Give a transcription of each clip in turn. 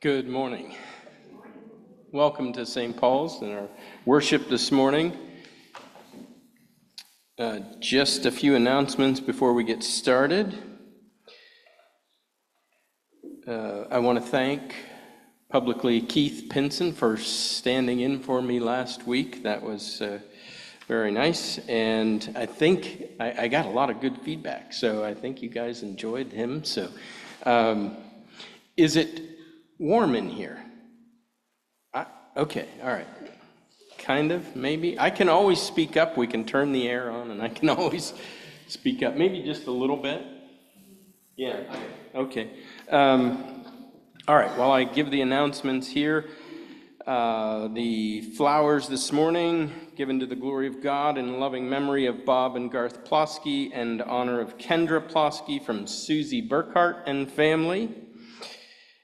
Good morning. Welcome to St. Paul's and our worship this morning. Uh, just a few announcements before we get started. Uh, I want to thank publicly Keith Pinson for standing in for me last week. That was uh, very nice. And I think I, I, got a lot of good feedback. So I think you guys enjoyed him. So, um, is it warm in here. I, okay, all right. Kind of, maybe. I can always speak up. We can turn the air on and I can always speak up. Maybe just a little bit. Yeah, okay. Um, all right, while I give the announcements here, uh, the flowers this morning given to the glory of God in loving memory of Bob and Garth Plosky and honor of Kendra Plosky from Susie Burkhart and family.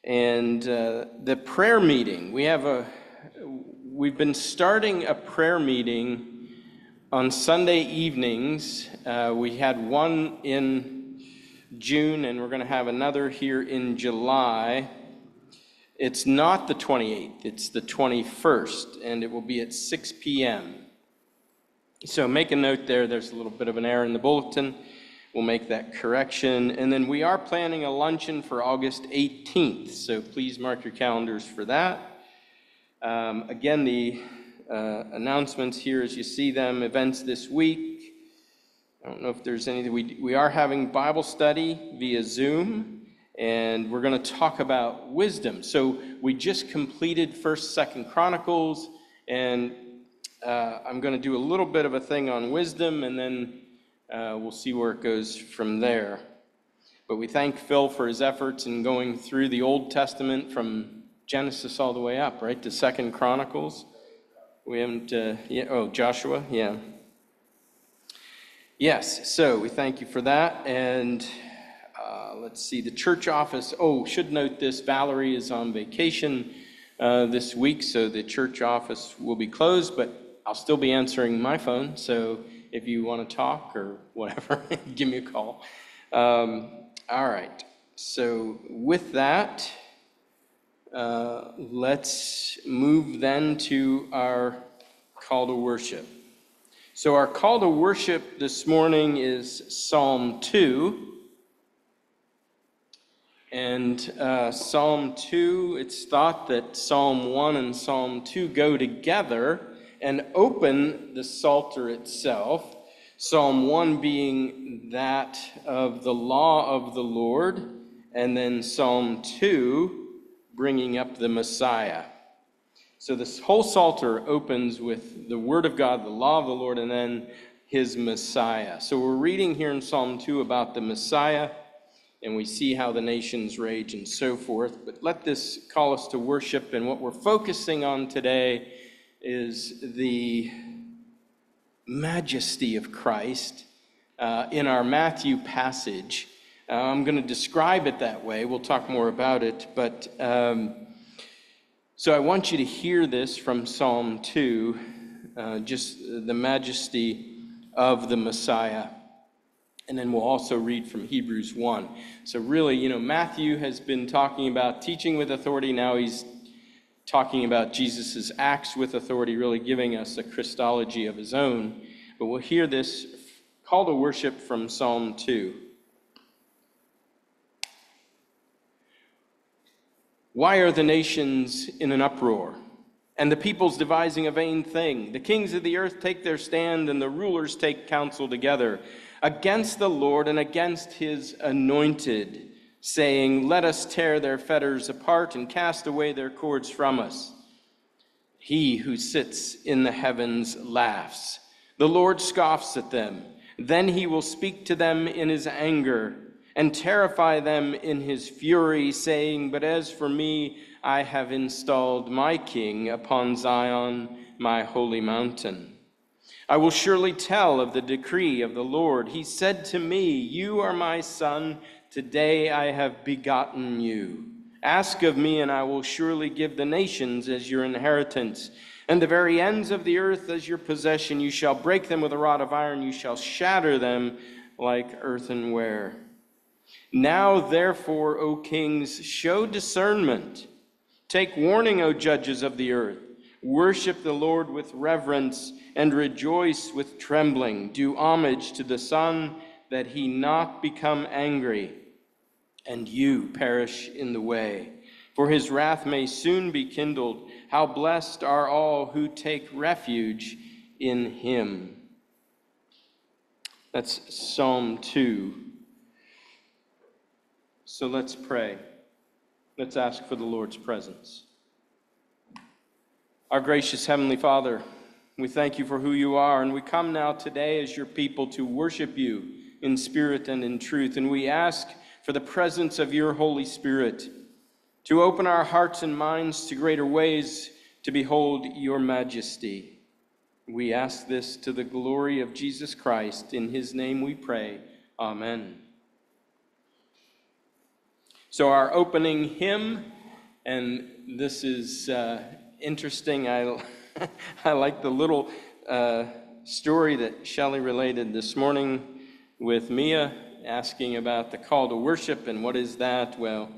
And uh, the prayer meeting, we have a, we've been starting a prayer meeting on Sunday evenings. Uh, we had one in June, and we're going to have another here in July. It's not the 28th, it's the 21st, and it will be at 6 p.m. So make a note there, there's a little bit of an error in the bulletin. We'll make that correction. And then we are planning a luncheon for August 18th, so please mark your calendars for that. Um, again, the uh, announcements here as you see them, events this week. I don't know if there's anything. We, we are having Bible study via Zoom, and we're going to talk about wisdom. So we just completed 1st, 2nd Chronicles, and uh, I'm going to do a little bit of a thing on wisdom, and then uh, we'll see where it goes from there. But we thank Phil for his efforts in going through the Old Testament from Genesis all the way up, right, to Second Chronicles. We haven't, uh, yeah, oh, Joshua, yeah. Yes, so we thank you for that. And uh, let's see, the church office, oh, should note this Valerie is on vacation uh, this week, so the church office will be closed, but I'll still be answering my phone. So if you want to talk or whatever, give me a call. Um, all right. So with that, uh, let's move then to our call to worship. So, our call to worship this morning is Psalm 2. And uh, Psalm 2, it's thought that Psalm 1 and Psalm 2 go together and open the Psalter itself. Psalm 1 being that of the law of the Lord, and then Psalm 2 bringing up the Messiah. So this whole Psalter opens with the Word of God, the law of the Lord, and then his Messiah. So we're reading here in Psalm 2 about the Messiah, and we see how the nations rage and so forth. But let this call us to worship, and what we're focusing on today is the majesty of Christ uh, in our Matthew passage. Uh, I'm going to describe it that way. We'll talk more about it, but. Um, so I want you to hear this from Psalm 2, uh, just the majesty of the Messiah. And then we'll also read from Hebrews 1. So, really, you know, Matthew has been talking about teaching with authority. Now he's talking about Jesus' acts with authority, really giving us a Christology of his own. But we'll hear this call to worship from Psalm 2. Why are the nations in an uproar? And the peoples devising a vain thing. The kings of the earth take their stand, and the rulers take counsel together against the Lord and against his anointed, saying, Let us tear their fetters apart and cast away their cords from us. He who sits in the heavens laughs. The Lord scoffs at them. Then he will speak to them in his anger and terrify them in his fury, saying, But as for me, I have installed my king upon Zion, my holy mountain. I will surely tell of the decree of the Lord. He said to me, You are my son, today I have begotten you. Ask of me, and I will surely give the nations as your inheritance, and the very ends of the earth as your possession. You shall break them with a rod of iron, you shall shatter them like earthenware. Now, therefore, O kings, show discernment. Take warning, O judges of the earth. Worship the Lord with reverence and rejoice with trembling. Do homage to the Son, that he not become angry, and you perish in the way. For his wrath may soon be kindled. How blessed are all who take refuge in him. That's Psalm 2. So let's pray. Let's ask for the Lord's presence. Our gracious Heavenly Father, we thank you for who you are, and we come now today as your people to worship you in spirit and in truth. And we ask for the presence of your Holy Spirit to open our hearts and minds to greater ways to behold your majesty. We ask this to the glory of Jesus Christ. In his name we pray. Amen. So, our opening hymn, and this is uh, interesting. I, I like the little uh, story that Shelley related this morning with Mia asking about the call to worship and what is that? Well,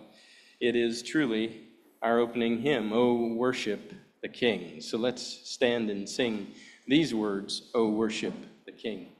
it is truly our opening hymn, O worship the King. So let's stand and sing these words, O worship the King.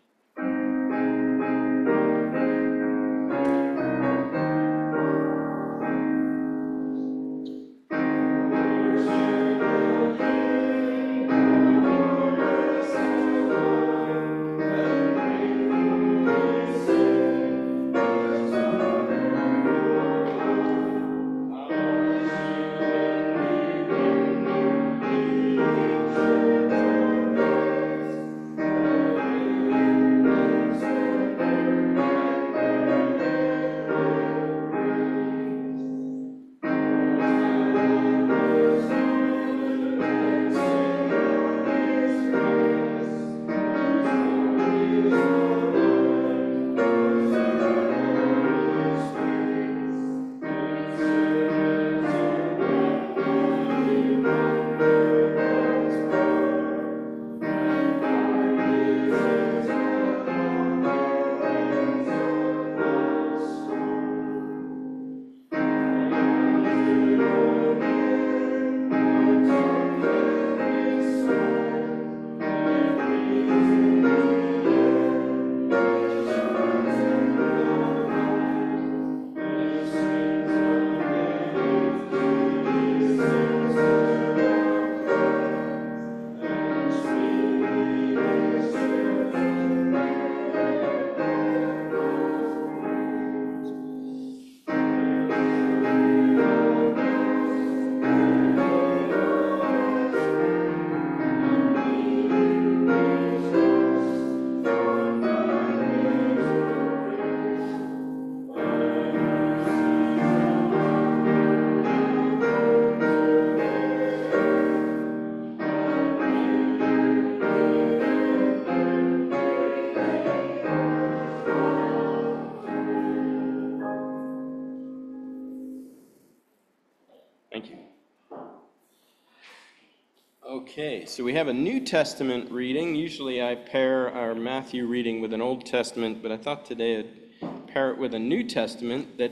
Okay, so we have a New Testament reading. Usually I pair our Matthew reading with an Old Testament, but I thought today I'd pair it with a New Testament that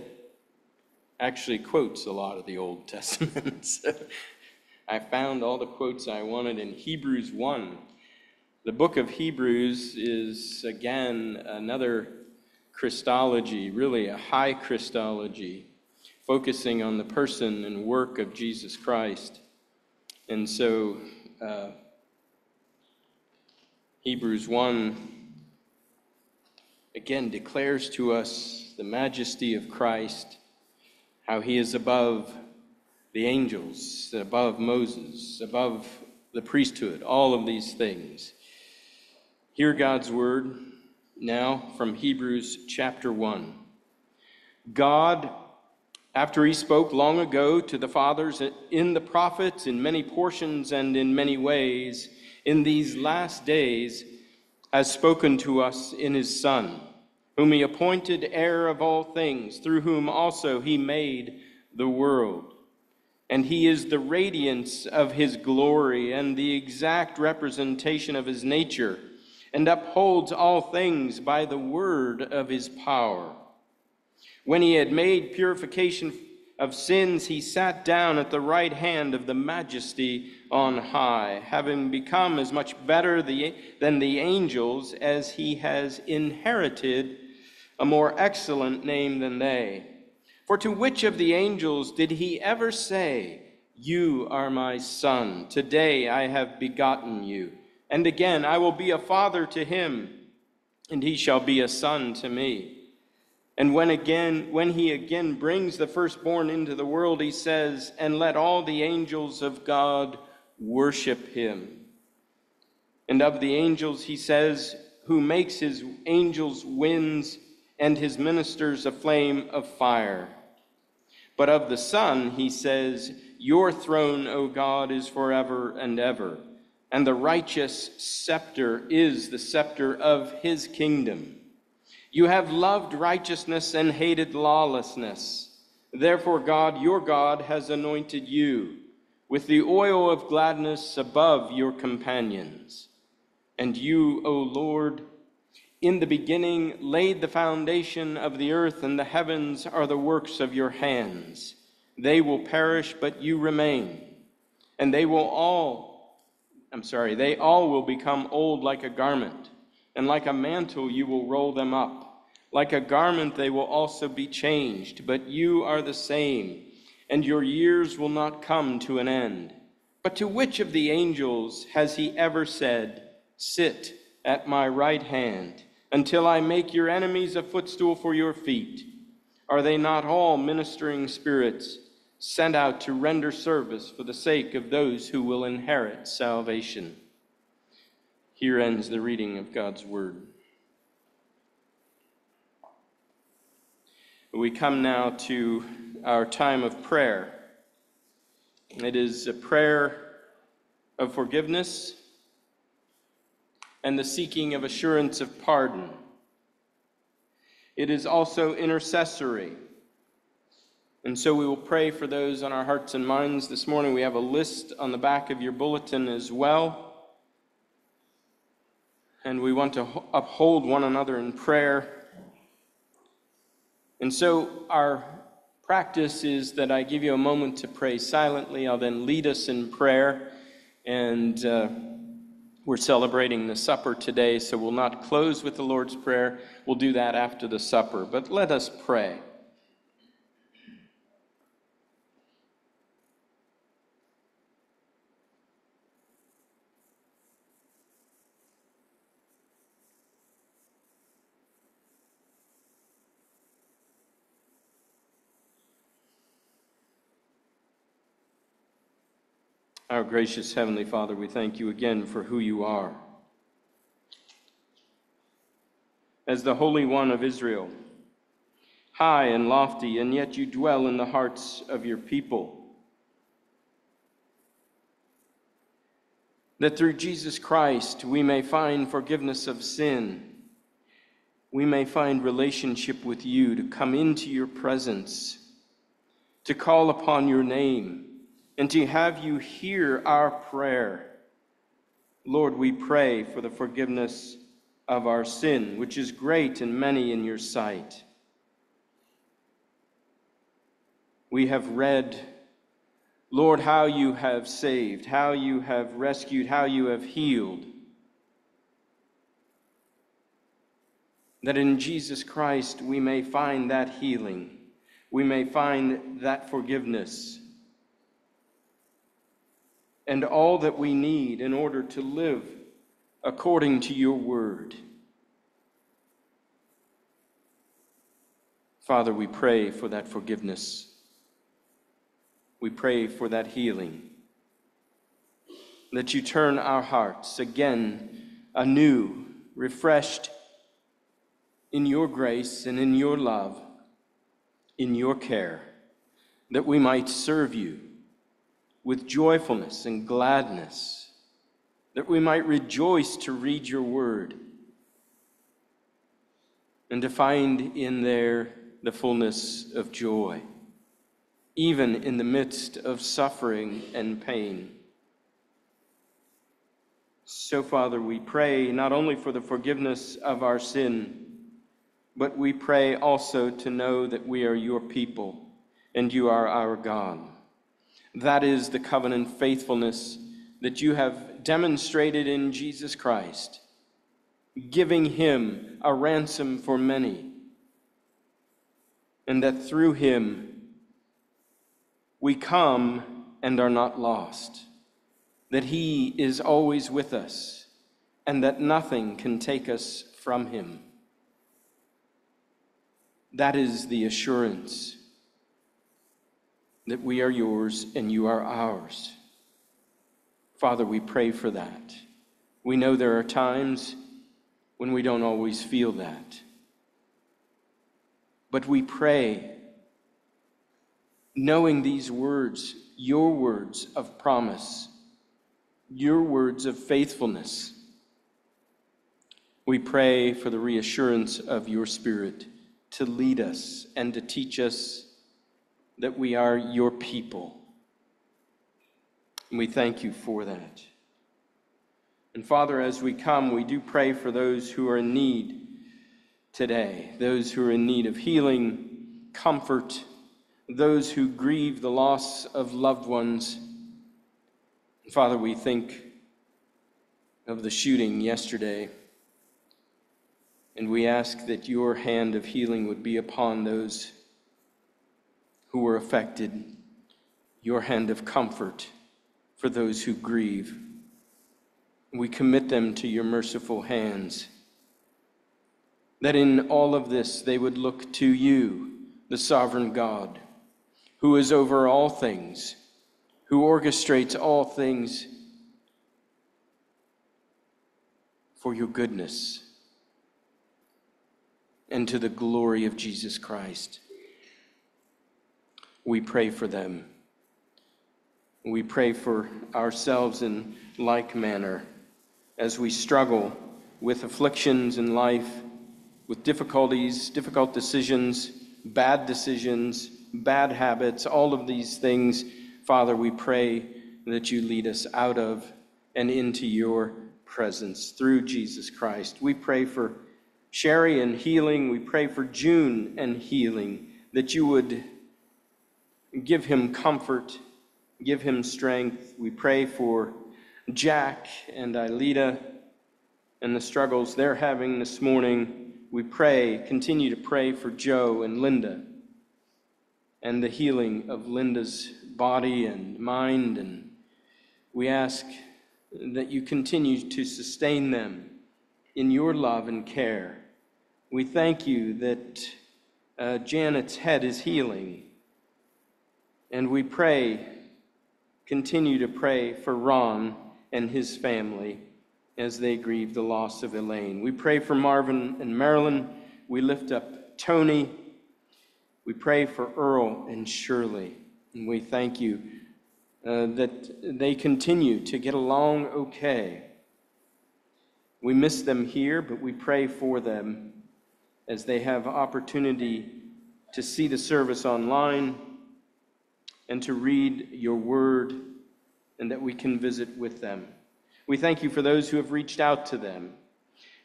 actually quotes a lot of the Old Testament. So I found all the quotes I wanted in Hebrews 1. The book of Hebrews is, again, another Christology, really a high Christology, focusing on the person and work of Jesus Christ. And so, uh, Hebrews 1 again declares to us the majesty of Christ, how he is above the angels, above Moses, above the priesthood, all of these things. Hear God's word now from Hebrews chapter 1. God after he spoke long ago to the fathers in the prophets in many portions and in many ways, in these last days has spoken to us in his Son, whom he appointed heir of all things, through whom also he made the world. And he is the radiance of his glory and the exact representation of his nature, and upholds all things by the word of his power. When he had made purification of sins, he sat down at the right hand of the majesty on high, having become as much better than the angels as he has inherited a more excellent name than they. For to which of the angels did he ever say, You are my son, today I have begotten you? And again, I will be a father to him, and he shall be a son to me. And when again, when he again brings the firstborn into the world, he says, And let all the angels of God worship him. And of the angels, he says, Who makes his angels winds and his ministers a flame of fire. But of the Son, he says, Your throne, O God, is forever and ever, and the righteous scepter is the scepter of his kingdom. You have loved righteousness and hated lawlessness. Therefore, God, your God, has anointed you with the oil of gladness above your companions. And you, O Lord, in the beginning laid the foundation of the earth, and the heavens are the works of your hands. They will perish, but you remain. And they will all, I'm sorry, they all will become old like a garment, and like a mantle you will roll them up. Like a garment, they will also be changed, but you are the same, and your years will not come to an end. But to which of the angels has he ever said, Sit at my right hand, until I make your enemies a footstool for your feet? Are they not all ministering spirits sent out to render service for the sake of those who will inherit salvation? Here ends the reading of God's word. We come now to our time of prayer. It is a prayer of forgiveness and the seeking of assurance of pardon. It is also intercessory. And so we will pray for those on our hearts and minds this morning. We have a list on the back of your bulletin as well. And we want to uphold one another in prayer and so our practice is that I give you a moment to pray silently. I'll then lead us in prayer. And uh, we're celebrating the supper today, so we'll not close with the Lord's Prayer. We'll do that after the supper. But let us pray. Our gracious Heavenly Father, we thank you again for who you are. As the Holy One of Israel, high and lofty, and yet you dwell in the hearts of your people. That through Jesus Christ we may find forgiveness of sin, we may find relationship with you, to come into your presence, to call upon your name and to have you hear our prayer. Lord, we pray for the forgiveness of our sin, which is great and many in your sight. We have read, Lord, how you have saved, how you have rescued, how you have healed. That in Jesus Christ we may find that healing, we may find that forgiveness, and all that we need in order to live according to your word. Father, we pray for that forgiveness. We pray for that healing. That you turn our hearts again anew, refreshed in your grace and in your love, in your care, that we might serve you with joyfulness and gladness, that we might rejoice to read your word and to find in there the fullness of joy even in the midst of suffering and pain. So, Father, we pray not only for the forgiveness of our sin, but we pray also to know that we are your people and you are our God. That is the covenant faithfulness that you have demonstrated in Jesus Christ, giving him a ransom for many, and that through him we come and are not lost, that He is always with us, and that nothing can take us from Him. That is the assurance that we are yours and you are ours. Father, we pray for that. We know there are times when we don't always feel that. But we pray knowing these words, your words of promise, your words of faithfulness. We pray for the reassurance of your Spirit to lead us and to teach us that we are your people. And we thank you for that. And Father, as we come, we do pray for those who are in need today, those who are in need of healing, comfort, those who grieve the loss of loved ones. Father, we think of the shooting yesterday, and we ask that your hand of healing would be upon those who were affected, your hand of comfort for those who grieve. We commit them to your merciful hands. That in all of this they would look to you, the sovereign God who is over all things, who orchestrates all things for your goodness and to the glory of Jesus Christ. We pray for them. We pray for ourselves in like manner as we struggle with afflictions in life, with difficulties, difficult decisions, bad decisions bad habits, all of these things, Father, we pray that you lead us out of and into your presence through Jesus Christ. We pray for Sherry and healing. We pray for June and healing, that you would give him comfort, give him strength. We pray for Jack and Ilita and the struggles they're having this morning. We pray, continue to pray for Joe and Linda and the healing of Linda's body and mind. And we ask that you continue to sustain them in your love and care. We thank you that uh, Janet's head is healing. And we pray, continue to pray for Ron and his family as they grieve the loss of Elaine. We pray for Marvin and Marilyn. We lift up Tony we pray for Earl and Shirley, and we thank you uh, that they continue to get along okay. We miss them here, but we pray for them as they have opportunity to see the service online and to read your word, and that we can visit with them. We thank you for those who have reached out to them.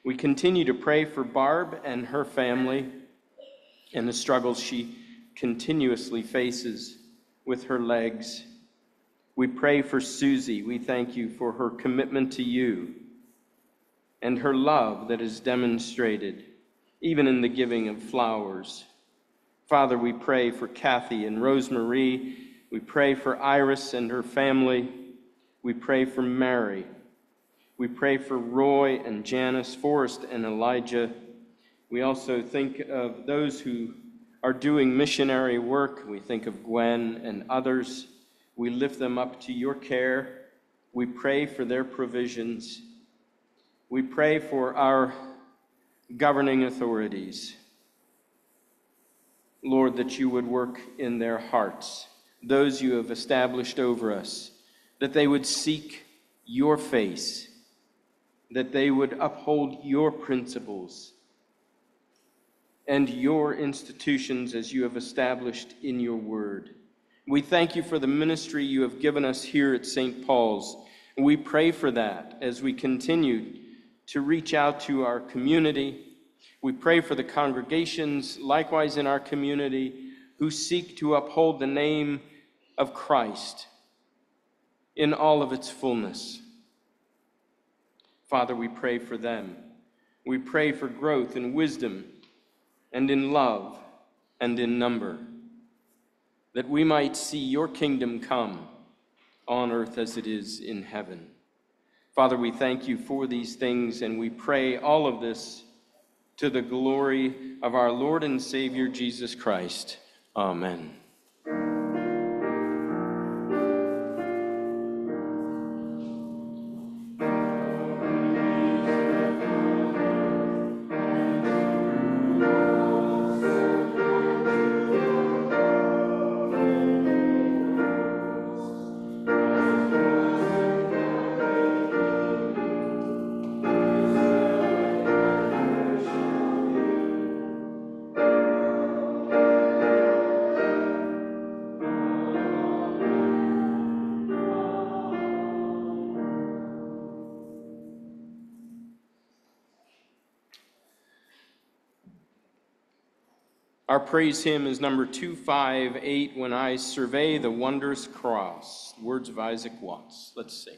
We continue to pray for Barb and her family and the struggles she continuously faces with her legs. We pray for Susie. We thank you for her commitment to you and her love that is demonstrated, even in the giving of flowers. Father, we pray for Kathy and Rosemarie. We pray for Iris and her family. We pray for Mary. We pray for Roy and Janice, Forrest and Elijah. We also think of those who are doing missionary work. We think of Gwen and others. We lift them up to your care. We pray for their provisions. We pray for our governing authorities. Lord, that you would work in their hearts, those you have established over us, that they would seek your face, that they would uphold your principles and your institutions as you have established in your word. We thank you for the ministry you have given us here at St. Paul's. We pray for that as we continue to reach out to our community. We pray for the congregations, likewise in our community, who seek to uphold the name of Christ in all of its fullness. Father, we pray for them. We pray for growth in wisdom and in love and in number, that we might see your kingdom come on earth as it is in heaven. Father, we thank you for these things and we pray all of this to the glory of our Lord and Savior Jesus Christ. Amen. Praise hymn is number 258 When I Survey the Wondrous Cross, words of Isaac Watts. Let's sing.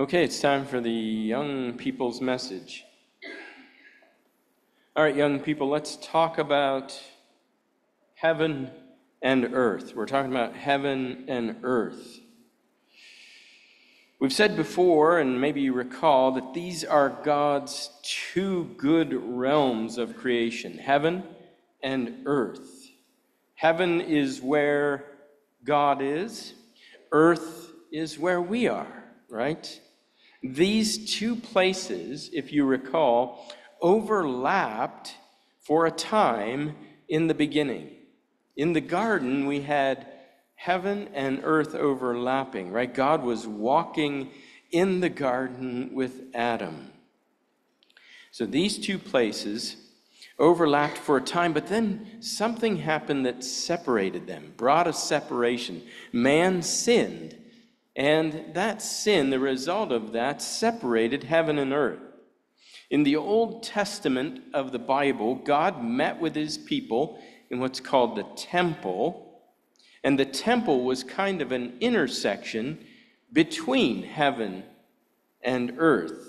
Okay, it's time for the young people's message. All right, young people, let's talk about heaven and earth. We're talking about heaven and earth. We've said before, and maybe you recall, that these are God's two good realms of creation heaven and earth. Heaven is where God is, earth is where we are, right? These two places, if you recall, overlapped for a time in the beginning. In the garden, we had heaven and earth overlapping, right? God was walking in the garden with Adam. So these two places overlapped for a time, but then something happened that separated them, brought a separation. Man sinned, and that sin, the result of that, separated heaven and earth. In the Old Testament of the Bible, God met with his people in what's called the temple, and the temple was kind of an intersection between heaven and earth.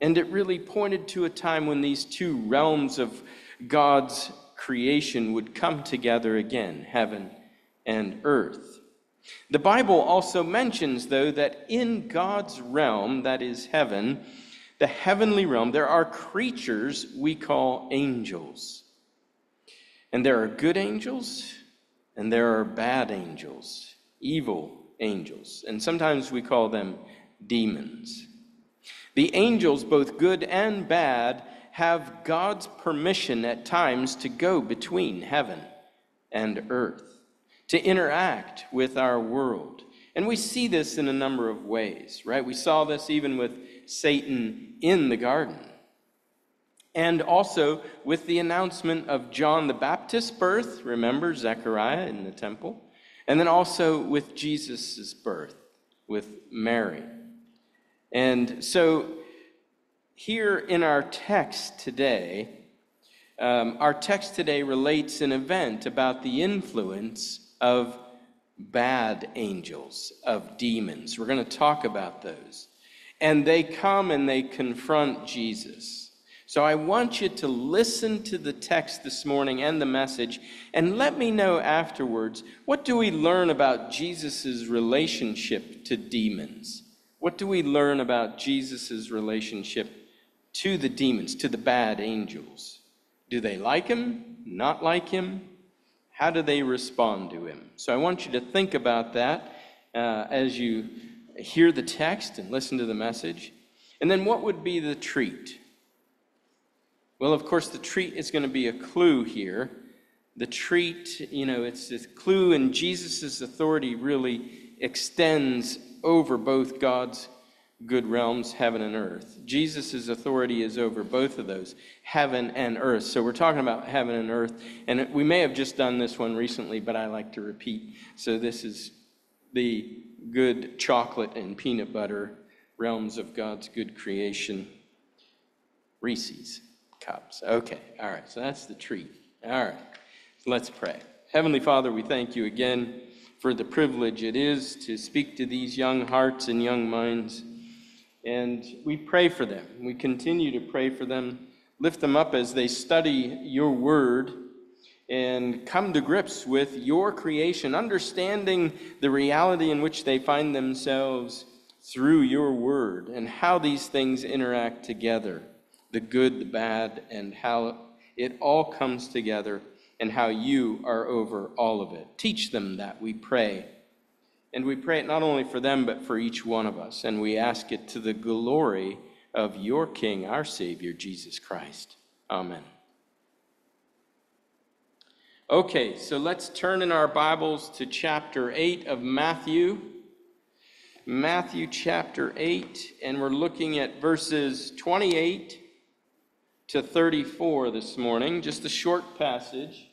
And it really pointed to a time when these two realms of God's creation would come together again heaven and earth. The Bible also mentions, though, that in God's realm, that is heaven, the heavenly realm, there are creatures we call angels. And there are good angels, and there are bad angels, evil angels. And sometimes we call them demons. The angels, both good and bad, have God's permission at times to go between heaven and earth to interact with our world. And we see this in a number of ways, right? We saw this even with Satan in the garden. And also with the announcement of John the Baptist's birth, remember Zechariah in the temple? And then also with Jesus' birth, with Mary. And so here in our text today, um, our text today relates an event about the influence of bad angels, of demons. We're going to talk about those. And they come and they confront Jesus. So I want you to listen to the text this morning and the message and let me know afterwards what do we learn about Jesus' relationship to demons? What do we learn about Jesus' relationship to the demons, to the bad angels? Do they like him? Not like him? How do they respond to him? So I want you to think about that uh, as you hear the text and listen to the message. And then what would be the treat? Well, of course, the treat is going to be a clue here. The treat, you know, it's this clue, and Jesus' authority really extends over both God's good realms, heaven and earth. Jesus' authority is over both of those, heaven and earth. So we're talking about heaven and earth. And we may have just done this one recently, but I like to repeat. So this is the good chocolate and peanut butter realms of God's good creation. Reese's cups. Okay, all right. So that's the treat. All right. Let's pray. Heavenly Father, we thank you again for the privilege it is to speak to these young hearts and young minds. And we pray for them. We continue to pray for them, lift them up as they study your word and come to grips with your creation, understanding the reality in which they find themselves through your word and how these things interact together the good, the bad, and how it all comes together and how you are over all of it. Teach them that, we pray. And we pray it not only for them, but for each one of us. And we ask it to the glory of your King, our Savior, Jesus Christ. Amen. Okay, so let's turn in our Bibles to chapter 8 of Matthew. Matthew chapter 8, and we're looking at verses 28 to 34 this morning, just a short passage.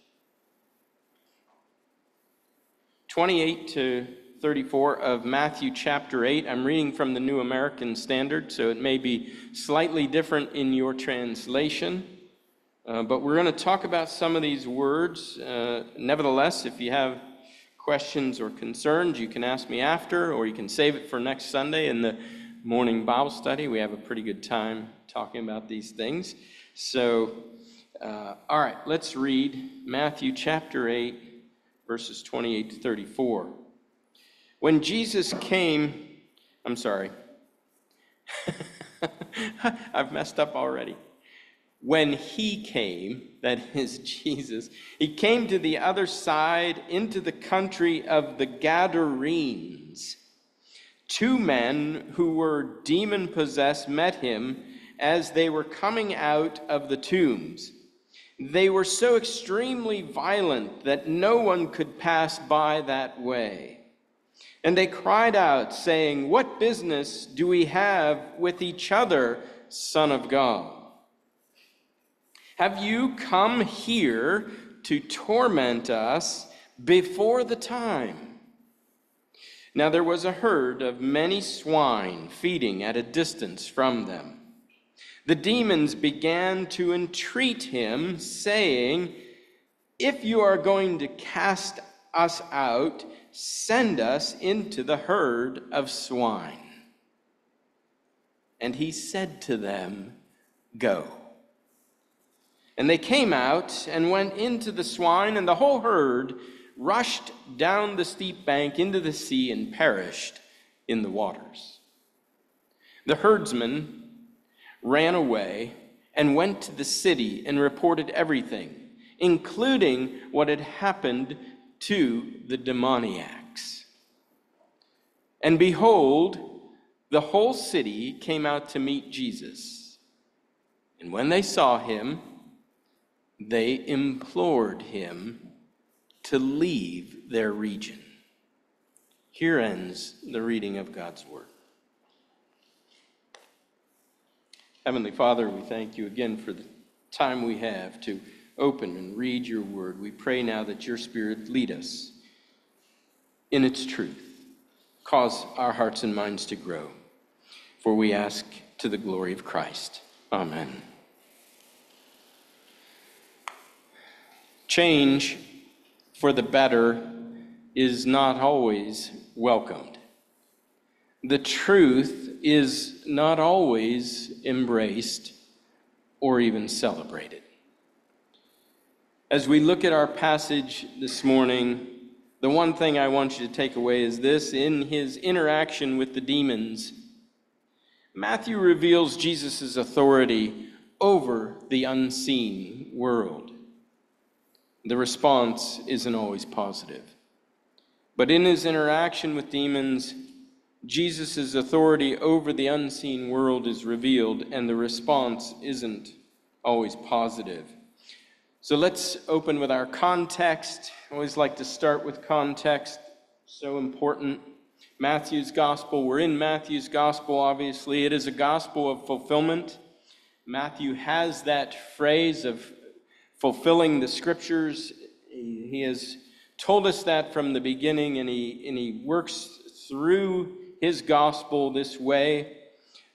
28 to 34 of Matthew chapter 8. I'm reading from the New American Standard, so it may be slightly different in your translation. Uh, but we're going to talk about some of these words. Uh, nevertheless, if you have questions or concerns, you can ask me after, or you can save it for next Sunday. in the morning Bible study. We have a pretty good time talking about these things. So, uh, all right, let's read Matthew chapter 8, verses 28 to 34. When Jesus came, I'm sorry, I've messed up already. When he came, that is Jesus, he came to the other side into the country of the Gadarenes. Two men who were demon possessed met him as they were coming out of the tombs. They were so extremely violent that no one could pass by that way. And they cried out, saying, What business do we have with each other, Son of God? Have you come here to torment us before the time? Now there was a herd of many swine feeding at a distance from them. The demons began to entreat him, saying, If you are going to cast us out, send us into the herd of swine. And he said to them, Go. And they came out and went into the swine, and the whole herd rushed down the steep bank into the sea and perished in the waters. The herdsmen ran away and went to the city and reported everything, including what had happened to the demoniacs. And behold, the whole city came out to meet Jesus. And when they saw him, they implored him to leave their region. Here ends the reading of God's Word. Heavenly Father, we thank you again for the time we have to open and read your Word. We pray now that your Spirit lead us in its truth. Cause our hearts and minds to grow. For we ask to the glory of Christ. Amen. Change for the better is not always welcomed. The truth is not always embraced or even celebrated. As we look at our passage this morning, the one thing I want you to take away is this in his interaction with the demons, Matthew reveals Jesus' authority over the unseen world the response isn't always positive. But in his interaction with demons, Jesus' authority over the unseen world is revealed, and the response isn't always positive. So let's open with our context. I always like to start with context, so important. Matthew's gospel, we're in Matthew's gospel, obviously. It is a gospel of fulfillment. Matthew has that phrase of fulfilling the scriptures. He has told us that from the beginning, and he, and he works through his gospel this way.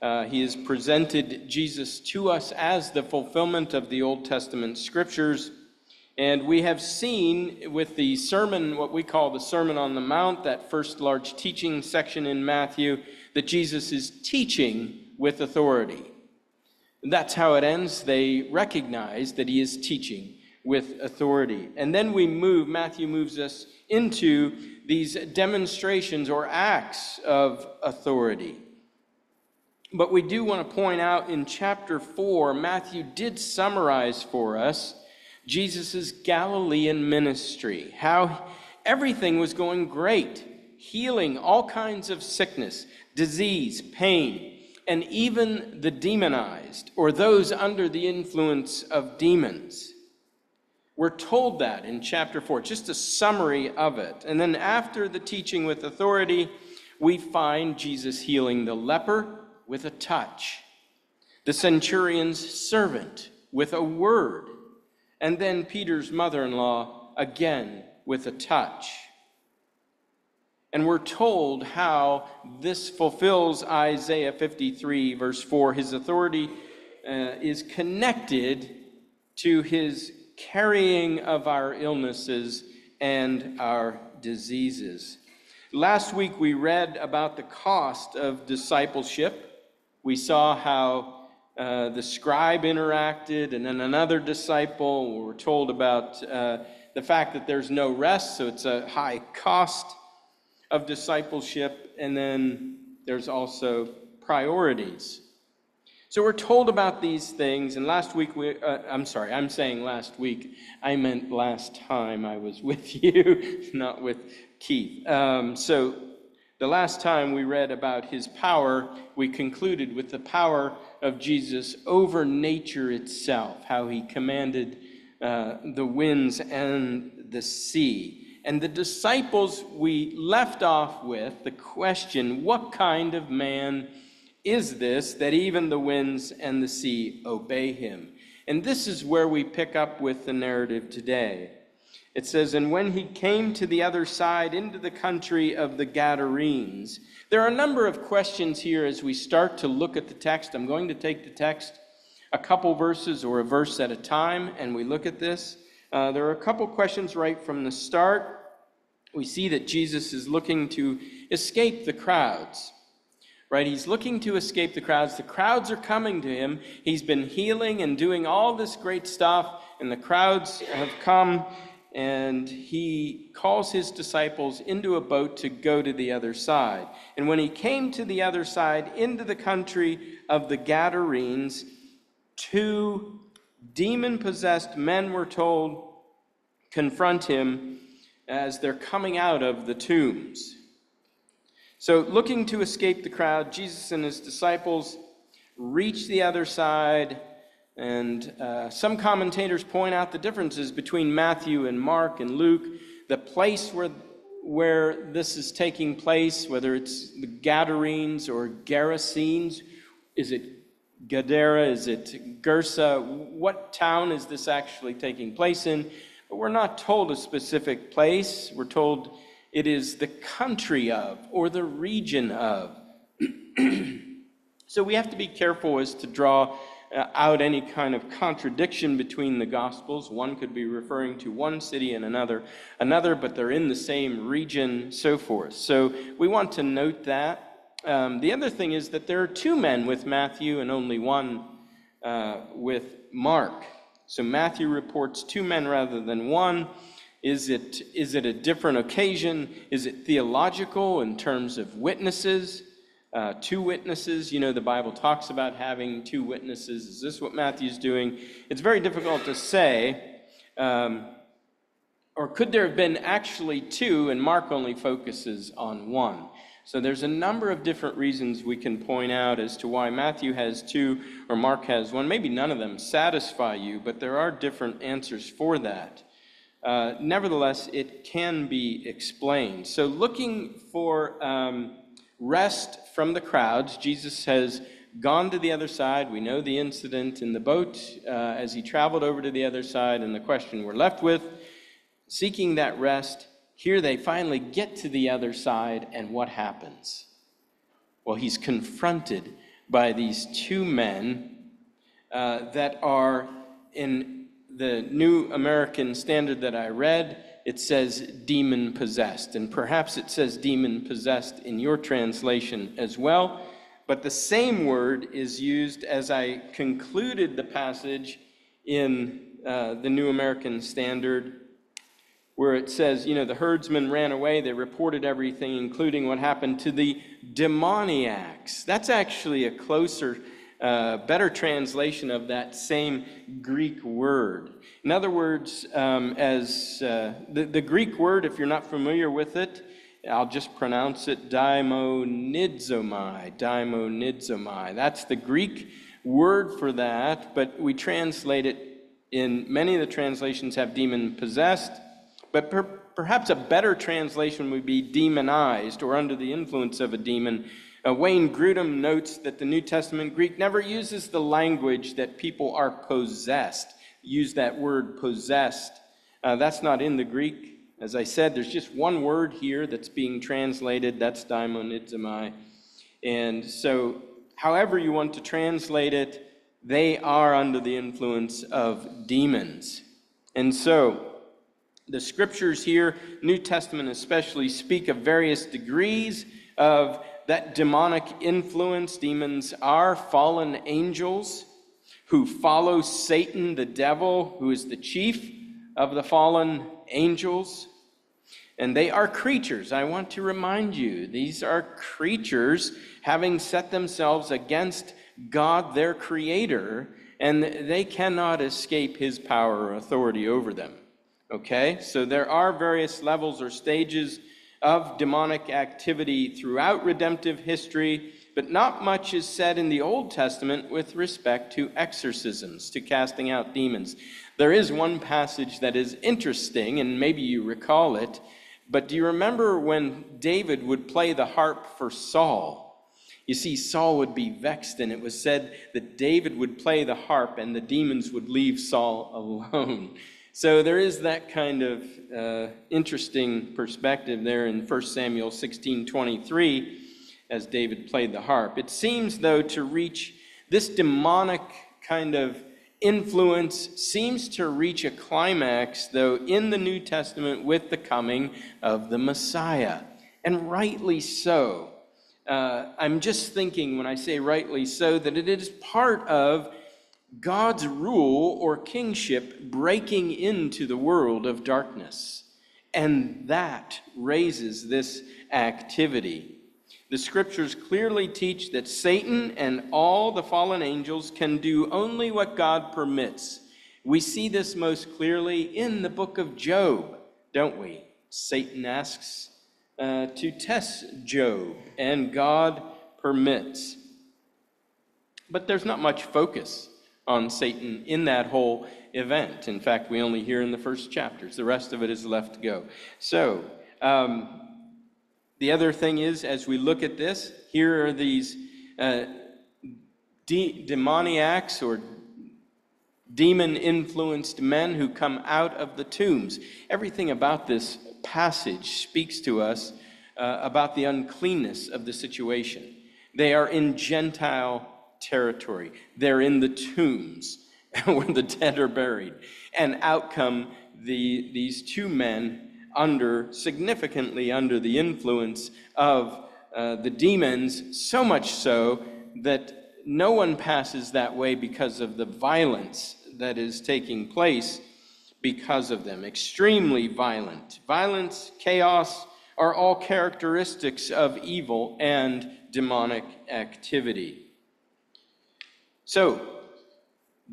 Uh, he has presented Jesus to us as the fulfillment of the Old Testament scriptures. And we have seen with the sermon, what we call the Sermon on the Mount, that first large teaching section in Matthew, that Jesus is teaching with authority. That's how it ends. They recognize that he is teaching with authority. And then we move, Matthew moves us into these demonstrations or acts of authority. But we do want to point out in chapter 4, Matthew did summarize for us Jesus' Galilean ministry, how everything was going great, healing all kinds of sickness, disease, pain, and even the demonized, or those under the influence of demons. We're told that in chapter 4, just a summary of it. And then after the teaching with authority, we find Jesus healing the leper with a touch, the centurion's servant with a word, and then Peter's mother in law again with a touch. And we're told how this fulfills Isaiah 53, verse 4. His authority uh, is connected to his carrying of our illnesses and our diseases. Last week we read about the cost of discipleship. We saw how uh, the scribe interacted, and then another disciple. We were told about uh, the fact that there's no rest, so it's a high cost of discipleship. And then there's also priorities. So we're told about these things, and last week we, uh, I'm sorry, I'm saying last week. I meant last time I was with you, not with Keith. Um, so the last time we read about his power, we concluded with the power of Jesus over nature itself, how he commanded uh, the winds and the sea. And the disciples, we left off with the question what kind of man is this that even the winds and the sea obey him? And this is where we pick up with the narrative today. It says, And when he came to the other side into the country of the Gadarenes, there are a number of questions here as we start to look at the text. I'm going to take the text a couple verses or a verse at a time, and we look at this. Uh, there are a couple questions right from the start. We see that Jesus is looking to escape the crowds right? He's looking to escape the crowds. The crowds are coming to him. He's been healing and doing all this great stuff, and the crowds have come and he calls his disciples into a boat to go to the other side. And when he came to the other side, into the country of the Gadarenes, two demon possessed men were told, confront him as they're coming out of the tombs. So, looking to escape the crowd, Jesus and his disciples reach the other side and uh, some commentators point out the differences between Matthew and Mark and Luke, the place where, where this is taking place, whether it's the Gadarenes or Gerasenes. Is it Gadara? Is it Gersa? What town is this actually taking place in? But we're not told a specific place. We're told it is the country of or the region of. so we have to be careful as to draw out any kind of contradiction between the Gospels. One could be referring to one city and another, another, but they're in the same region, so forth. So we want to note that. Um, the other thing is that there are two men with Matthew and only one uh, with Mark. So Matthew reports two men rather than one. Is it, is it a different occasion? Is it theological in terms of witnesses? Uh, two witnesses. You know, the Bible talks about having two witnesses. Is this what Matthew's doing? It's very difficult to say. Um, or could there have been actually two, and Mark only focuses on one? So there's a number of different reasons we can point out as to why Matthew has two or Mark has one. Maybe none of them satisfy you, but there are different answers for that. Uh, nevertheless, it can be explained. So looking for um, rest from the crowds. Jesus has gone to the other side. We know the incident in the boat uh, as he traveled over to the other side, and the question we're left with seeking that rest. Here they finally get to the other side, and what happens? Well, he's confronted by these two men uh, that are in the New American Standard that I read it says demon possessed. And perhaps it says demon possessed in your translation as well. But the same word is used as I concluded the passage in uh, the New American Standard, where it says, you know, the herdsmen ran away. They reported everything, including what happened to the demoniacs. That's actually a closer better translation of that same Greek word. In other words, um, as uh, the, the Greek word, if you're not familiar with it, I'll just pronounce it daimonidzomai, daimonidzomai. That's the Greek word for that, but we translate it in many of the translations have demon possessed, but per, perhaps a better translation would be demonized or under the influence of a demon uh, Wayne Grudem notes that the New Testament Greek never uses the language that people are possessed. Use that word possessed. Uh, that's not in the Greek. As I said, there's just one word here that's being translated. That's daimonidzomai. And so, however you want to translate it, they are under the influence of demons. And so, The scriptures here, New Testament especially, speak of various degrees of that demonic influence. Demons are fallen angels who follow Satan, the devil, who is the chief of the fallen angels. And they are creatures. I want to remind you, these are creatures having set themselves against God, their creator, and they cannot escape his power or authority over them. Okay? So there are various levels or stages of demonic activity throughout redemptive history, but not much is said in the Old Testament with respect to exorcisms, to casting out demons. There is one passage that is interesting, and maybe you recall it, but do you remember when David would play the harp for Saul? You see, Saul would be vexed, and it was said that David would play the harp and the demons would leave Saul alone. So there is that kind of uh, interesting perspective there in 1 Samuel 16 23 as David played the harp. It seems, though, to reach this demonic kind of influence seems to reach a climax, though, in the New Testament with the coming of the Messiah. And rightly so. Uh, I'm just thinking when I say rightly so that it is part of God's rule or kingship breaking into the world of darkness. And that raises this activity. The scriptures clearly teach that Satan and all the fallen angels can do only what God permits. We see this most clearly in the book of Job, don't we? Satan asks uh, to test Job, and God permits. But there's not much focus on Satan in that whole event. In fact, we only hear in the first chapters, the rest of it is left to go. So, um, the other thing is, as we look at this, here are these uh, de- demoniacs or demon influenced men who come out of the tombs. Everything about this passage speaks to us uh, about the uncleanness of the situation. They are in Gentile territory. They're in the tombs where the dead are buried. And out come the, these two men under, significantly under the influence of uh, the demons, so much so that no one passes that way because of the violence that is taking place because of them. Extremely violent. Violence, chaos are all characteristics of evil and demonic activity. So,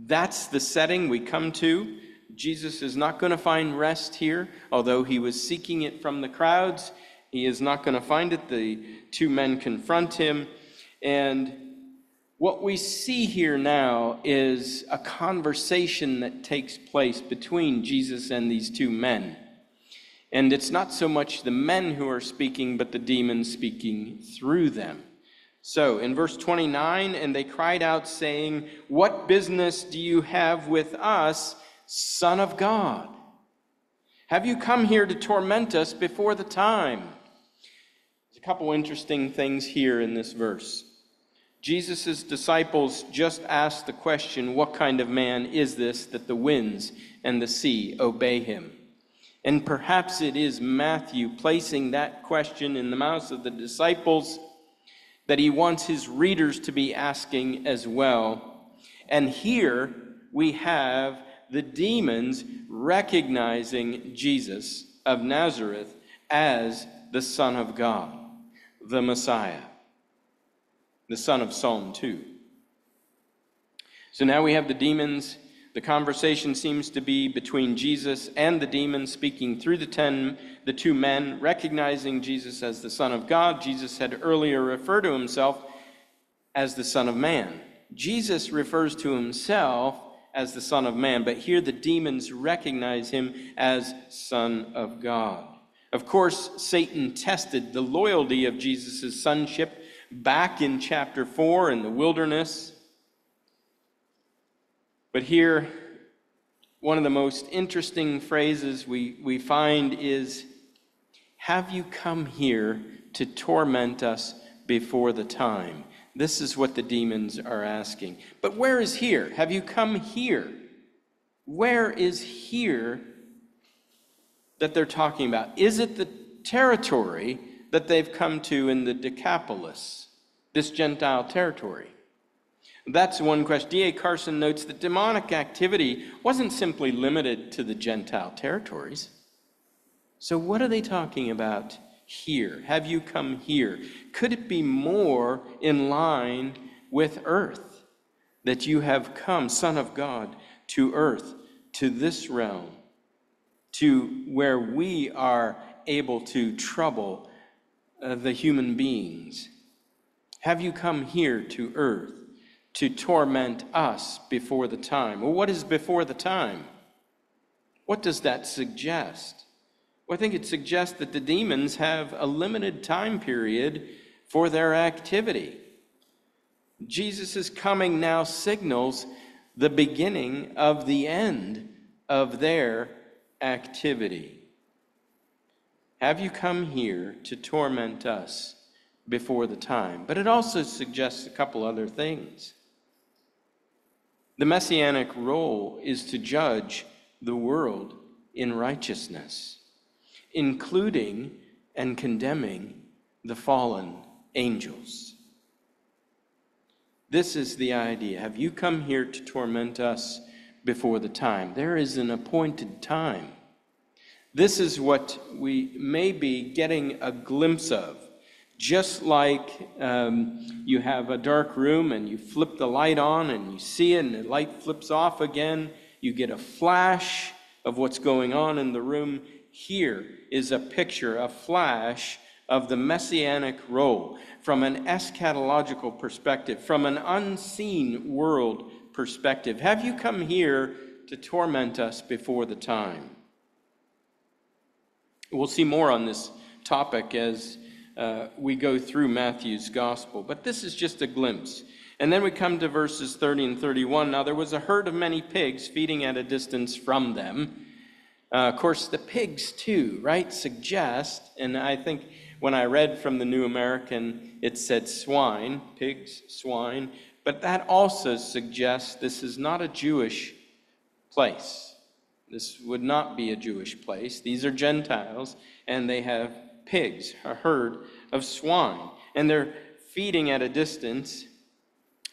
that's the setting we come to. Jesus is not going to find rest here, although he was seeking it from the crowds. He is not going to find it. The two men confront him. And what we see here now is a conversation that takes place between Jesus and these two men. And it's not so much the men who are speaking, but the demons speaking through them. So in verse 29, and they cried out, saying, What business do you have with us, Son of God? Have you come here to torment us before the time? There's a couple interesting things here in this verse. Jesus' disciples just asked the question, What kind of man is this that the winds and the sea obey him? And perhaps it is Matthew placing that question in the mouths of the disciples that he wants his readers to be asking as well. And here we have the demons recognizing Jesus of Nazareth as the Son of God, the Messiah, the son of Psalm 2. So now we have the demons. The conversation seems to be between Jesus and the demons speaking through the ten the two men, recognizing Jesus as the Son of God. Jesus had earlier referred to himself as the Son of Man. Jesus refers to himself as the Son of Man, but here the demons recognize him as Son of God. Of course, Satan tested the loyalty of Jesus' sonship back in chapter 4 in the wilderness. But here, one of the most interesting phrases we, we find is have you come here to torment us before the time? This is what the demons are asking. But where is here? Have you come here? Where is here that they're talking about? Is it the territory that they've come to in the Decapolis, this Gentile territory? That's one question. D.A. Carson notes that demonic activity wasn't simply limited to the Gentile territories. So, what are they talking about here? Have you come here? Could it be more in line with earth that you have come, Son of God, to earth, to this realm, to where we are able to trouble uh, the human beings? Have you come here to earth to torment us before the time? Well, what is before the time? What does that suggest? Well, I think it suggests that the demons have a limited time period for their activity. Jesus' coming now signals the beginning of the end of their activity. Have you come here to torment us before the time? But it also suggests a couple other things. The messianic role is to judge the world in righteousness, including and condemning the fallen angels. This is the idea. Have you come here to torment us before the time? There is an appointed time. This is what we may be getting a glimpse of. Just like um, you have a dark room and you flip the light on and you see it and the light flips off again, you get a flash of what's going on in the room. Here is a picture, a flash of the messianic role from an eschatological perspective, from an unseen world perspective. Have you come here to torment us before the time? We'll see more on this topic as uh, we go through Matthew's gospel, but this is just a glimpse. And then we come to verses 30 and 31. Now, there was a herd of many pigs feeding at a distance from them. Uh, of course, the pigs, too, right, suggest, and I think when I read from the New American, it said swine, pigs, swine, but that also suggests this is not a Jewish place. This would not be a Jewish place. These are Gentiles, and they have pigs, a herd of swine, and they're feeding at a distance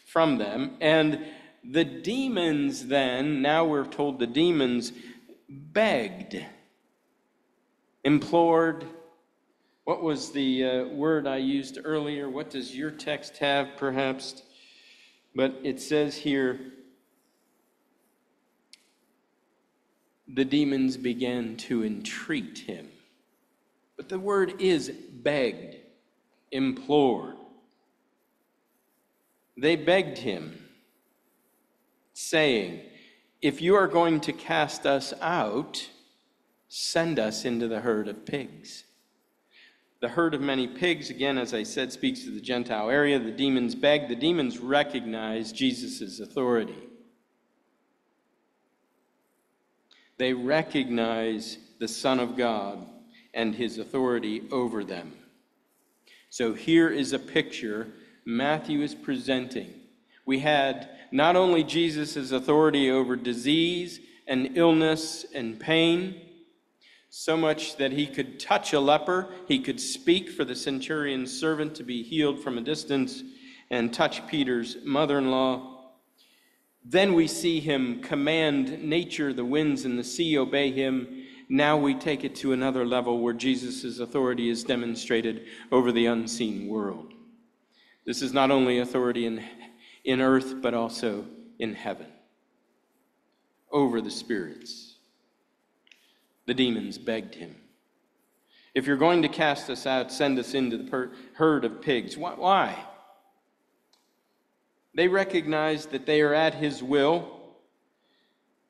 from them. And the demons, then, now we're told the demons begged, implored, what was the uh, word I used earlier? What does your text have, perhaps? But it says here the demons began to entreat him. But the word is begged, implored. They begged him, saying, If you are going to cast us out, send us into the herd of pigs. The herd of many pigs, again, as I said, speaks to the Gentile area. The demons beg, the demons recognize Jesus' authority. They recognize the Son of God and his authority over them. So here is a picture Matthew is presenting. We had not only Jesus' authority over disease and illness and pain, so much that he could touch a leper, he could speak for the centurion's servant to be healed from a distance, and touch Peter's mother in law. Then we see him command nature, the winds and the sea obey him. Now we take it to another level where Jesus' authority is demonstrated over the unseen world. This is not only authority in, in earth, but also in heaven over the spirits the demons begged him. If you're going to cast us out, send us into the per- herd of pigs. Why? They recognize that they are at his will.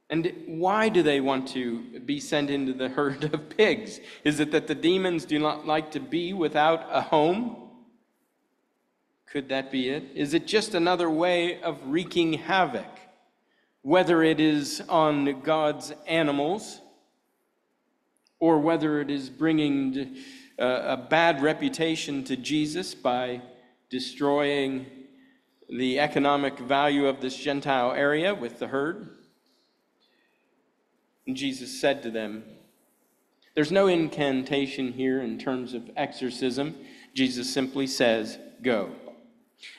And why do they want to be sent into the herd of pigs? Is it that the demons do not like to be without a home? Could that be it? Is it just another way of wreaking havoc? Whether it is on God's animals or whether it is bringing uh, a bad reputation to Jesus by destroying the economic value of this Gentile area with the herd. And Jesus said to them, There's no incantation here in terms of exorcism. Jesus simply says, Go.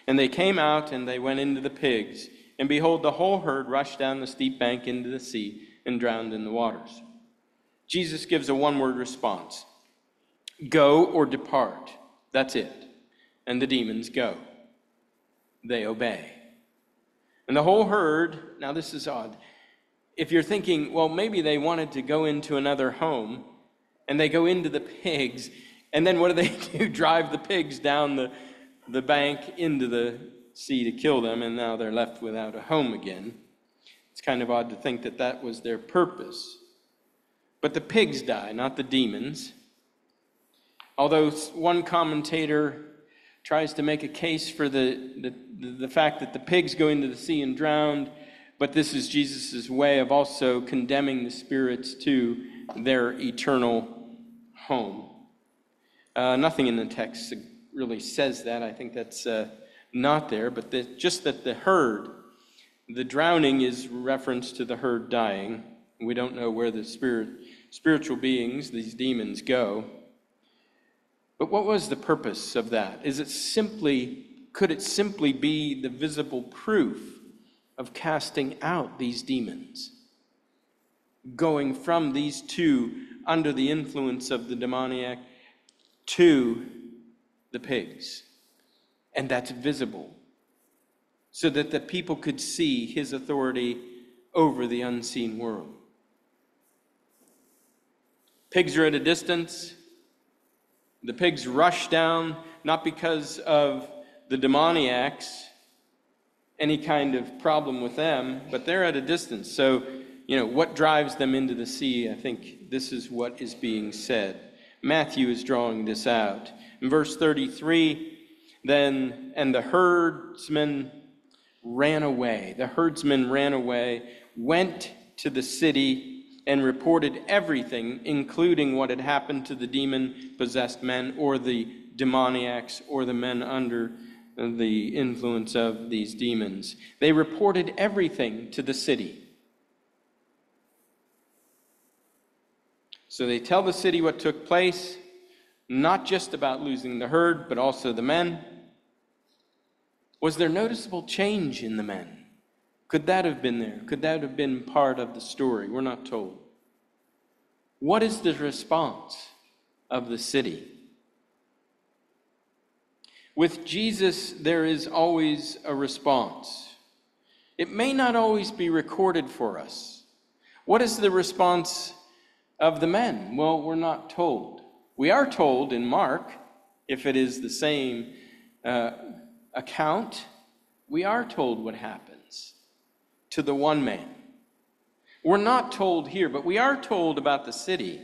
And they came out and they went into the pigs. And behold, the whole herd rushed down the steep bank into the sea and drowned in the waters. Jesus gives a one word response Go or depart. That's it. And the demons go. They obey. And the whole herd, now this is odd. If you're thinking, well, maybe they wanted to go into another home, and they go into the pigs, and then what do they do? Drive the pigs down the, the bank into the sea to kill them, and now they're left without a home again. It's kind of odd to think that that was their purpose. But the pigs die, not the demons. Although one commentator tries to make a case for the, the, the fact that the pigs go into the sea and drowned, but this is Jesus' way of also condemning the spirits to their eternal home. Uh, nothing in the text really says that. I think that's uh, not there, but the, just that the herd, the drowning is reference to the herd dying. We don't know where the spirit, spiritual beings, these demons, go. But what was the purpose of that? Is it simply, could it simply be the visible proof of casting out these demons? Going from these two under the influence of the demoniac to the pigs. And that's visible. So that the people could see his authority over the unseen world. Pigs are at a distance. The pigs rush down, not because of the demoniacs, any kind of problem with them, but they're at a distance. So, you know, what drives them into the sea? I think this is what is being said. Matthew is drawing this out. In verse 33, then, and the herdsmen ran away. The herdsmen ran away, went to the city, and reported everything, including what had happened to the demon possessed men or the demoniacs or the men under the influence of these demons. They reported everything to the city. So they tell the city what took place, not just about losing the herd, but also the men. Was there noticeable change in the men? Could that have been there? Could that have been part of the story? We're not told. What is the response of the city? With Jesus, there is always a response. It may not always be recorded for us. What is the response of the men? Well, we're not told. We are told in Mark, if it is the same uh, account, we are told what happens to the one man. We're not told here, but we are told about the city.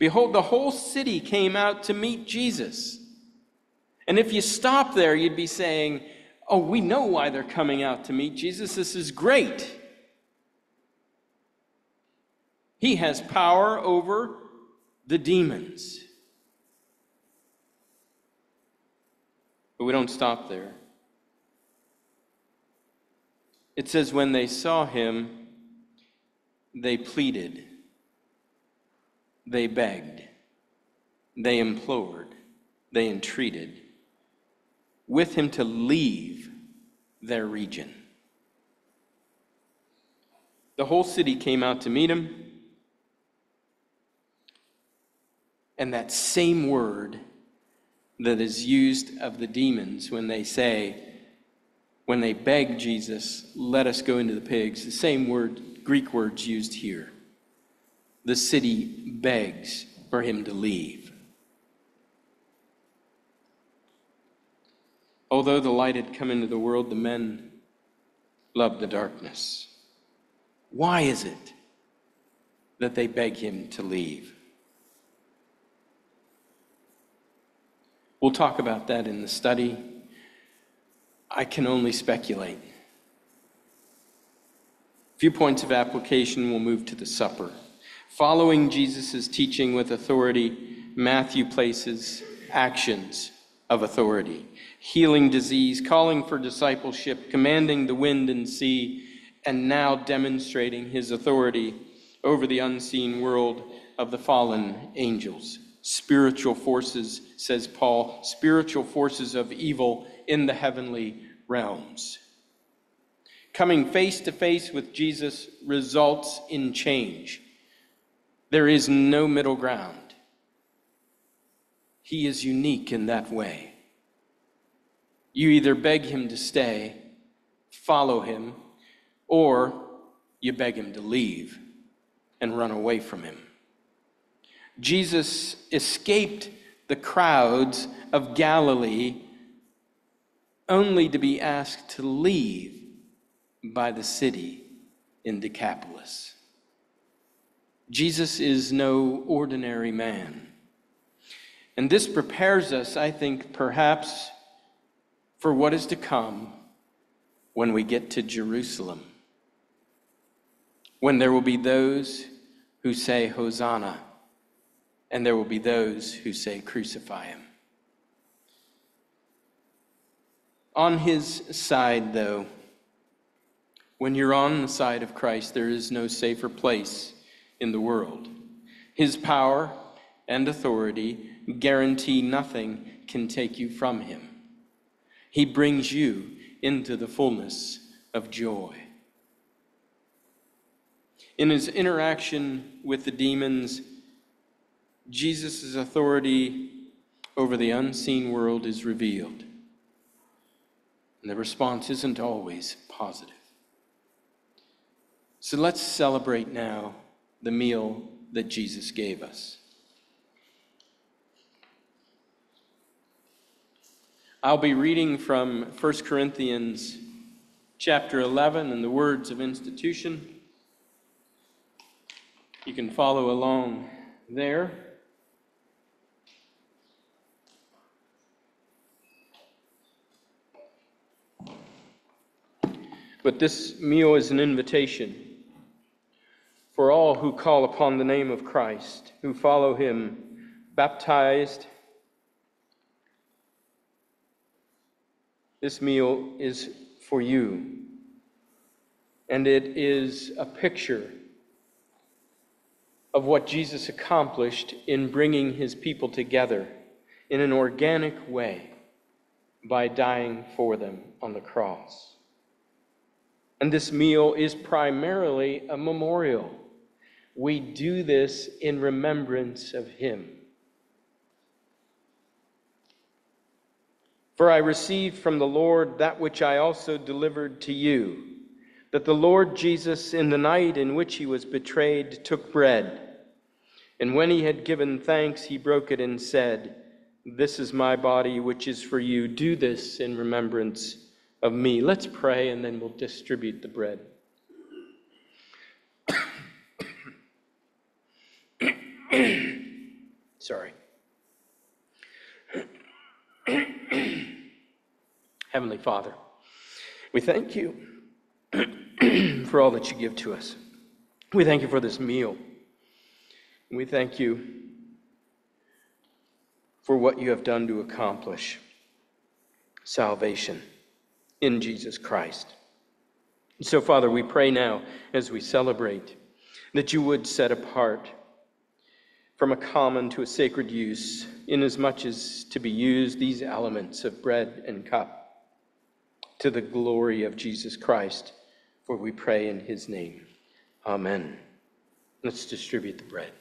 Behold, the whole city came out to meet Jesus. And if you stop there, you'd be saying, Oh, we know why they're coming out to meet Jesus. This is great. He has power over the demons. But we don't stop there. It says, when they saw him, they pleaded, they begged, they implored, they entreated with him to leave their region. The whole city came out to meet him. And that same word that is used of the demons when they say, when they beg Jesus, let us go into the pigs, the same word, Greek words used here. The city begs for him to leave. Although the light had come into the world, the men loved the darkness. Why is it that they beg him to leave? We'll talk about that in the study. I can only speculate. A few points of application, we'll move to the supper. Following Jesus' teaching with authority, Matthew places actions of authority healing disease, calling for discipleship, commanding the wind and sea, and now demonstrating his authority over the unseen world of the fallen angels. Spiritual forces, says Paul, spiritual forces of evil in the heavenly realms. Coming face to face with Jesus results in change. There is no middle ground. He is unique in that way. You either beg him to stay, follow him, or you beg him to leave and run away from him. Jesus escaped the crowds of Galilee only to be asked to leave by the city in Decapolis. Jesus is no ordinary man. And this prepares us, I think, perhaps for what is to come when we get to Jerusalem. When there will be those who say, Hosanna, and there will be those who say, Crucify him. On his side, though, when you're on the side of Christ, there is no safer place in the world. His power and authority guarantee nothing can take you from him. He brings you into the fullness of joy. In his interaction with the demons, Jesus' authority over the unseen world is revealed. And the response isn't always positive. So let's celebrate now the meal that Jesus gave us. I'll be reading from 1 Corinthians chapter 11 and the words of institution. You can follow along there. But this meal is an invitation for all who call upon the name of Christ, who follow him, baptized. This meal is for you, and it is a picture of what Jesus accomplished in bringing his people together in an organic way by dying for them on the cross. And this meal is primarily a memorial. We do this in remembrance of him. For I received from the Lord that which I also delivered to you that the Lord Jesus, in the night in which he was betrayed, took bread. And when he had given thanks, he broke it and said, This is my body, which is for you. Do this in remembrance of me. Let's pray and then we'll distribute the bread. Sorry. Heavenly Father, we thank you for all that you give to us. We thank you for this meal. We thank you for what you have done to accomplish salvation in Jesus Christ. So, Father, we pray now as we celebrate that you would set apart from a common to a sacred use, inasmuch as to be used these elements of bread and cup to the glory of Jesus Christ, for we pray in his name. Amen. Let's distribute the bread.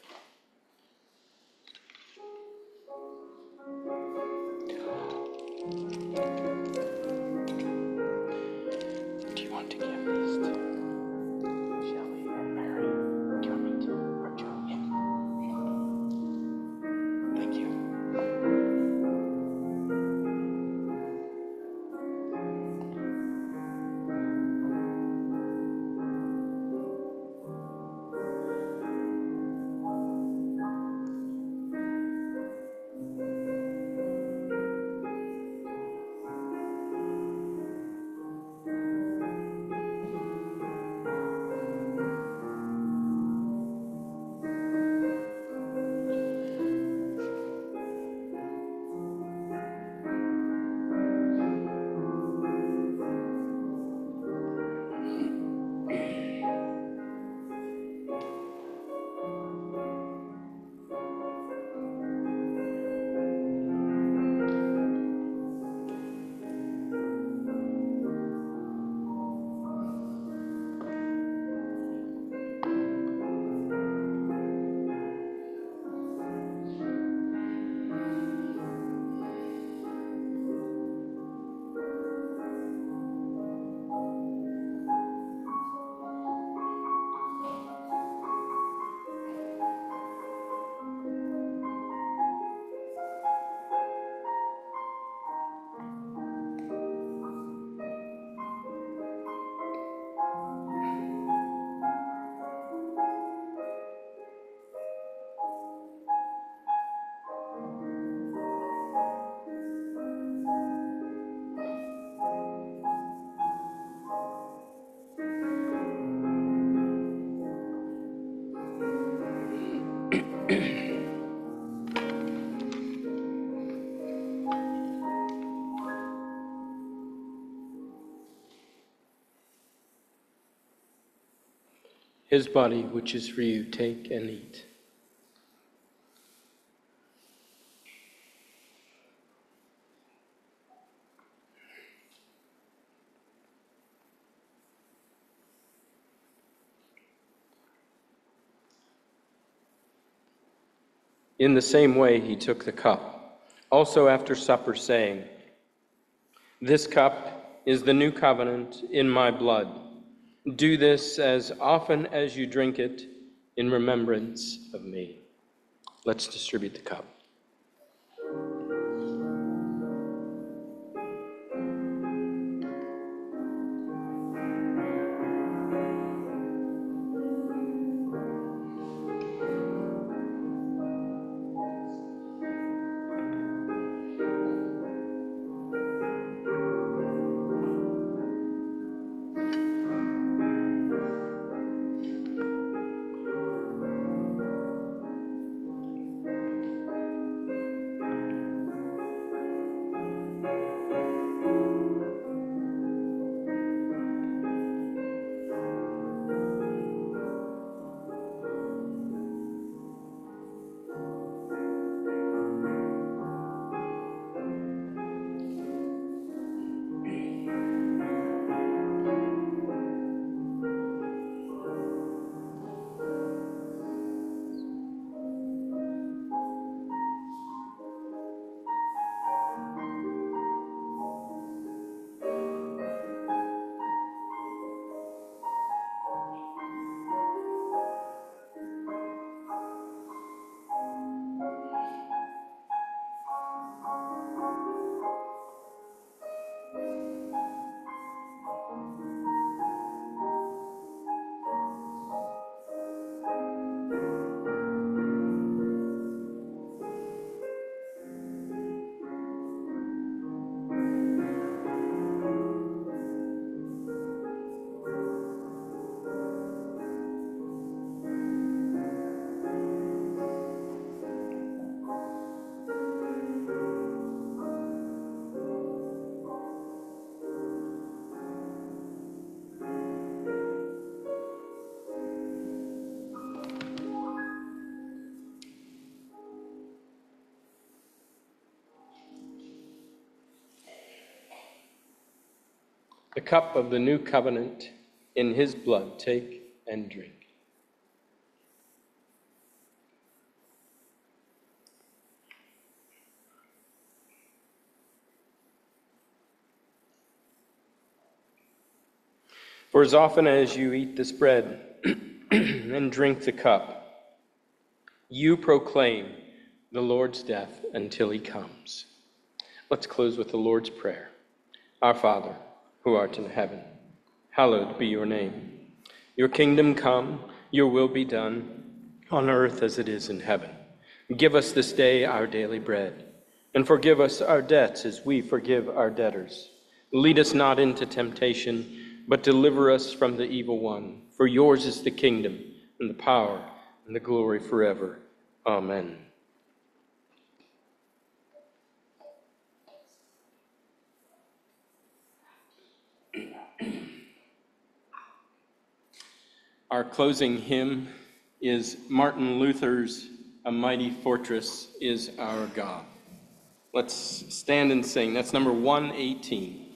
His body, which is for you. Take and eat. In the same way, he took the cup, also after supper, saying, This cup is the new covenant in my blood. Do this as often as you drink it in remembrance of me. Let's distribute the cup. The cup of the new covenant in his blood. Take and drink. For as often as you eat this bread and drink the cup, you proclaim the Lord's death until he comes. Let's close with the Lord's Prayer. Our Father, who art in heaven. Hallowed be your name. Your kingdom come, your will be done, on earth as it is in heaven. Give us this day our daily bread, and forgive us our debts as we forgive our debtors. Lead us not into temptation, but deliver us from the evil one. For yours is the kingdom, and the power, and the glory forever. Amen. Our closing hymn is Martin Luther's A Mighty Fortress is Our God. Let's stand and sing. That's number 118.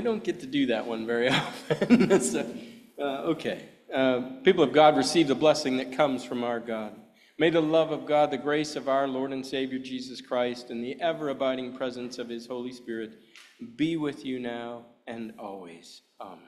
We don't get to do that one very often. So, uh, Okay. Uh, People of God, receive the blessing that comes from our God. May the love of God, the grace of our Lord and Savior Jesus Christ, and the ever-abiding presence of his Holy Spirit be with you now and always. Amen.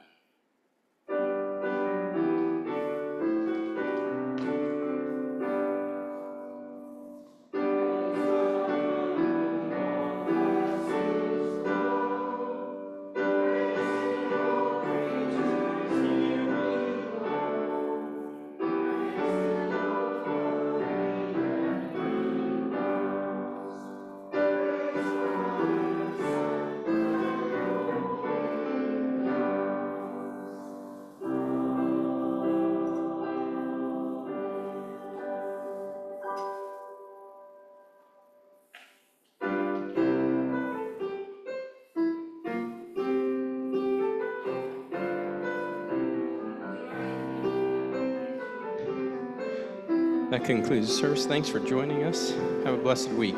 Concludes the service. Thanks for joining us. Have a blessed week.